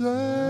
say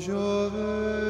je veux.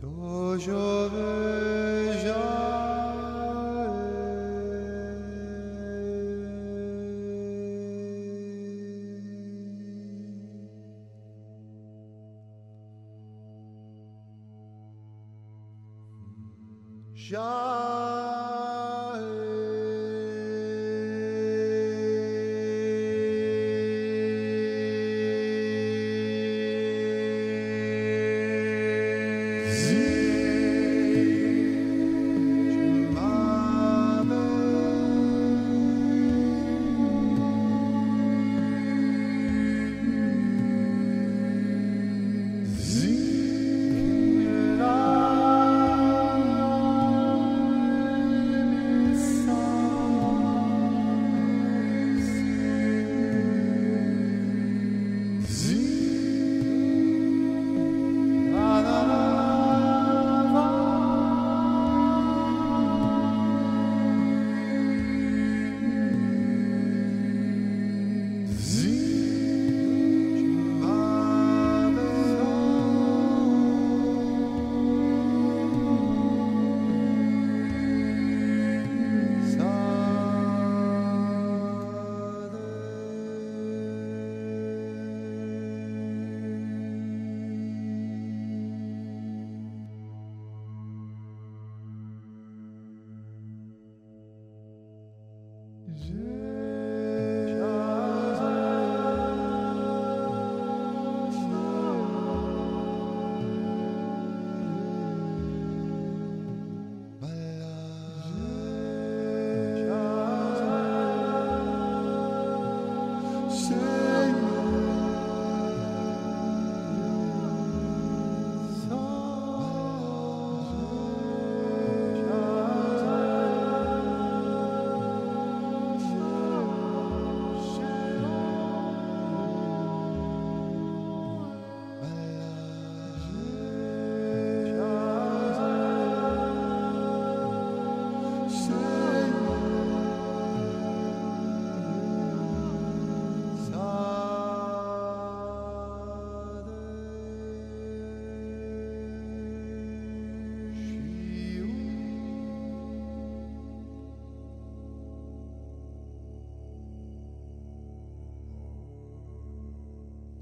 또또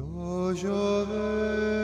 또샤